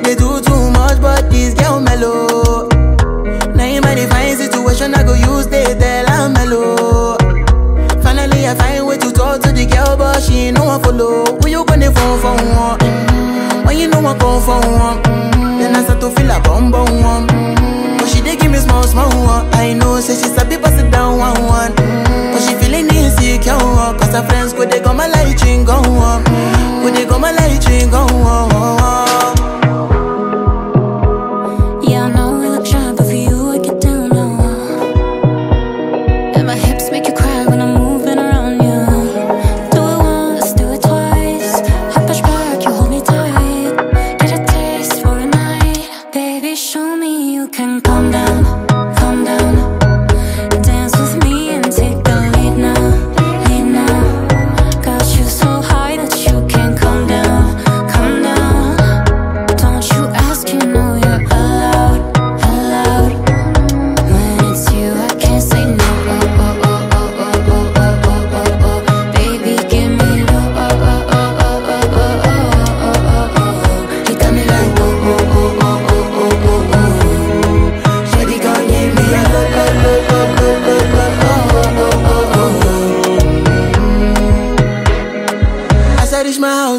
girl they, do too much, but this girl mellow. Now in my divine situation, I go use they tell I'm mellow. Finally, I find way to talk to the girl, but she ain't no one follow. Who you gonna phone for one? Mm-hmm. When you know I come for one, mm-hmm. then I start to feel a bum bum one. Mm-hmm. But she dey give me small small one. I know, say she sabi pass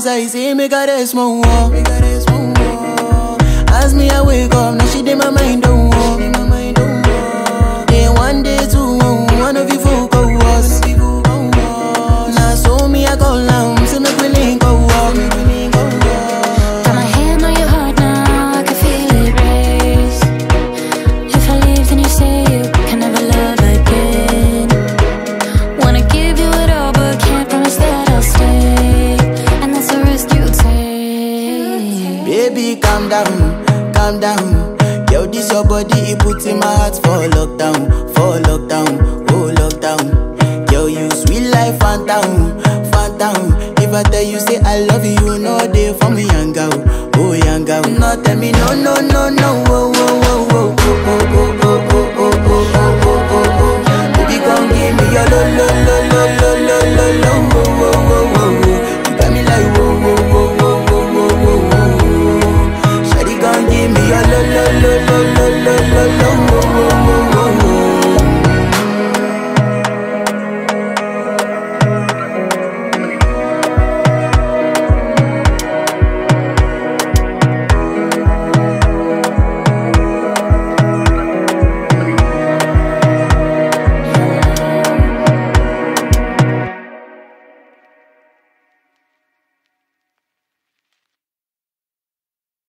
I see me got a small wall. As me I wake up, now she did my mind calm down, calm down. Yo, this your body, it puts in my heart for lockdown, for lockdown, oh lockdown. Yo, you sweet life, Fanta, Fanta. If I tell you say I love you, you know they for me, young girl, oh young girl. No, tell me no, no, no, no, oh, oh, oh, oh, oh,